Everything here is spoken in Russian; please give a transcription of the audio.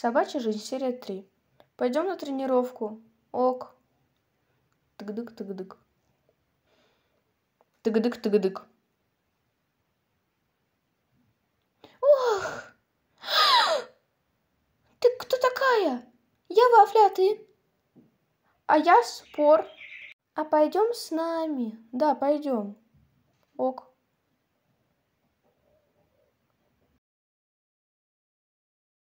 Собачья жизнь, серия 3. Пойдем на тренировку. Ок. Тыгдык-тыгдык. Тыгдык-тыгдык. Ох! Ты кто такая? Я Вафля, а ты? А я Спор. А пойдем с нами? Да, пойдем. Ок.